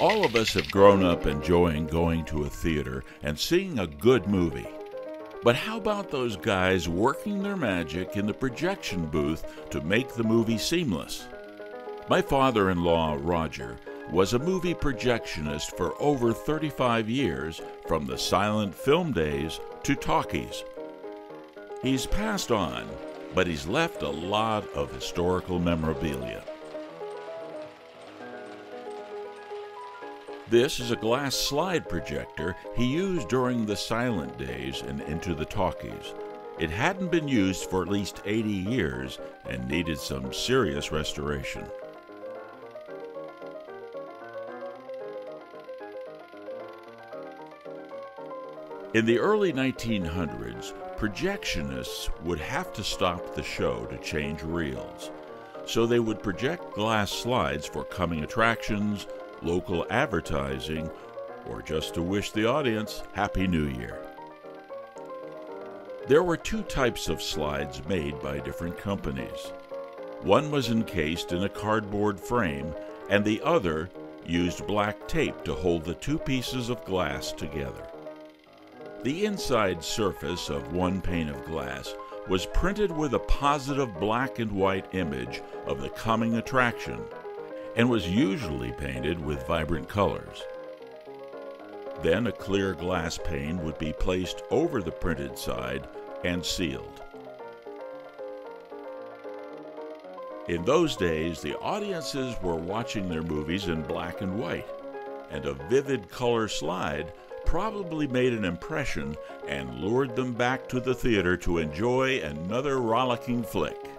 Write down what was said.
All of us have grown up enjoying going to a theater and seeing a good movie. But how about those guys working their magic in the projection booth to make the movie seamless? My father in law, Roger, was a movie projectionist for over 35 years, from the silent film days to talkies. He's passed on, but he's left a lot of historical memorabilia. This is a glass slide projector he used during the silent days and into the talkies. It hadn't been used for at least 80 years and needed some serious restoration. In the early 1900s, projectionists would have to stop the show to change reels. So they would project glass slides for coming attractions, local advertising, or just to wish the audience Happy New Year. There were two types of slides made by different companies. One was encased in a cardboard frame, and the other used black tape to hold the two pieces of glass together. The inside surface of one pane of glass was printed with a positive black and white image of the coming attraction and was usually painted with vibrant colors. Then a clear glass pane would be placed over the printed side and sealed. In those days, the audiences were watching their movies in black and white, and a vivid color slide probably made an impression and lured them back to the theater to enjoy another rollicking flick.